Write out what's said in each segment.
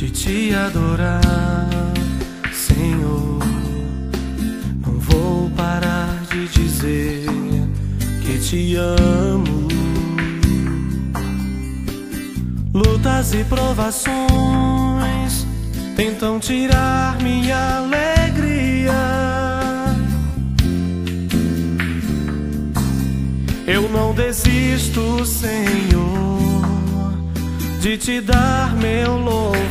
De te adorar, Senhor. Não vou parar de dizer que te amo. Lutas e provações tentam tirar minha alegria. Eu não desisto, Senhor, de te dar meu louvor,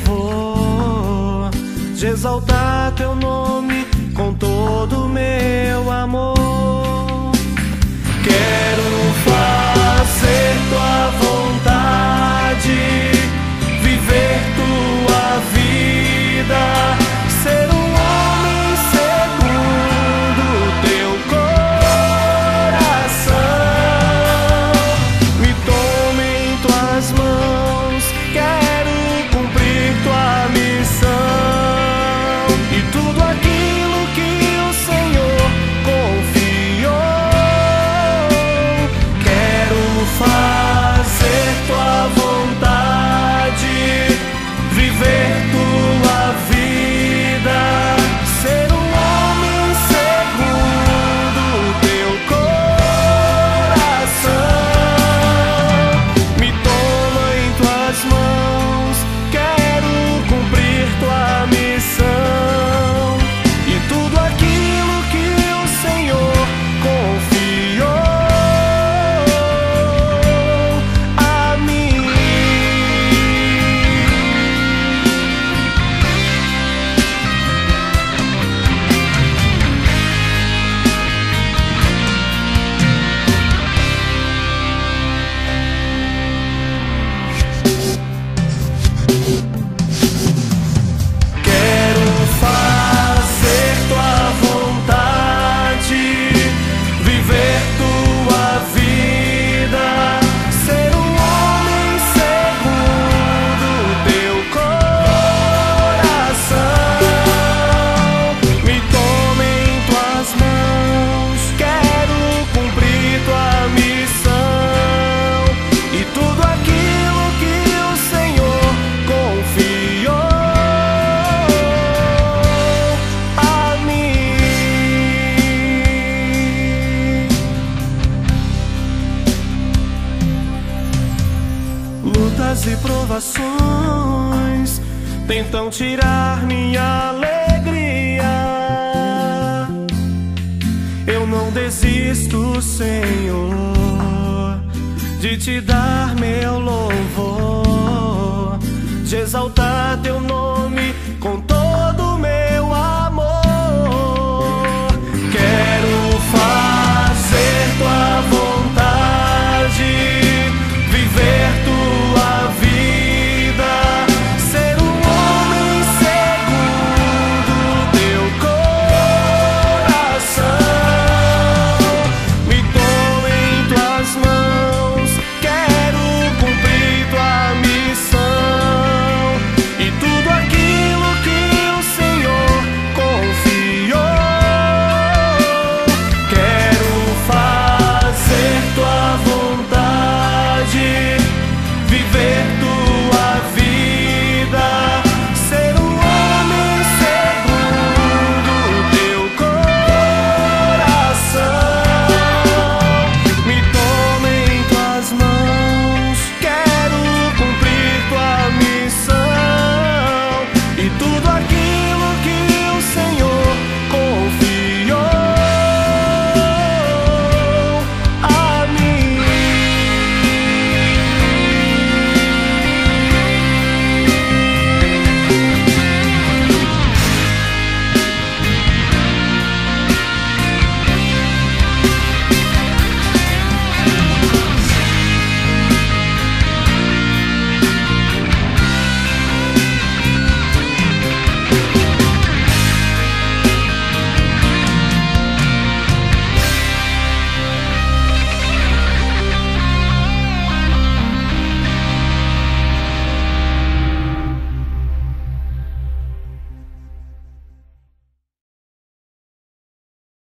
de exaltar teu nome com todo o meu amor. guy. E provações tentam tirar minha alegria. Eu não desisto, Senhor, de te dar meu louvor, de exaltar teu nome